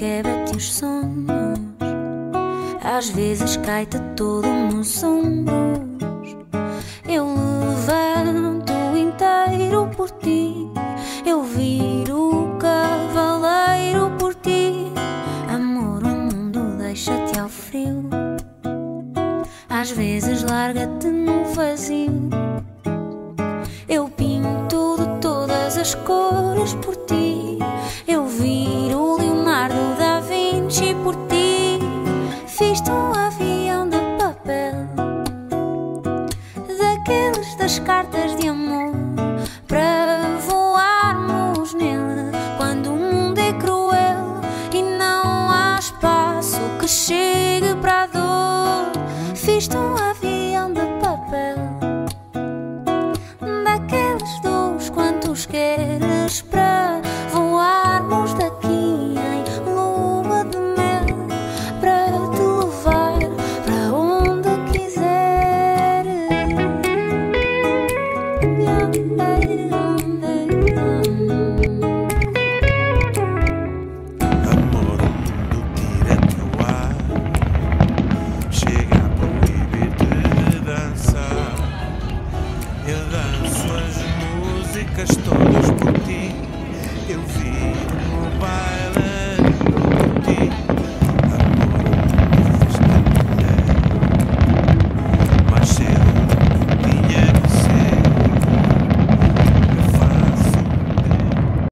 meus sonhos. Às vezes cai-te todo nos ombros. Eu levanto inteiro por ti. Eu viro cavaleiro por ti. Amor, o mundo deixa-te ao frio. Às vezes larga-te no vazio. Eu pinto de todas as cores por ti. Fiz-te um avião de papel Daqueles das cartas de amor Para voarmos nele Quando o mundo é cruel E não há espaço que chegue para a dor. Fiz-te um avião de papel Daqueles dos quantos queres para secas todos por ti. Eu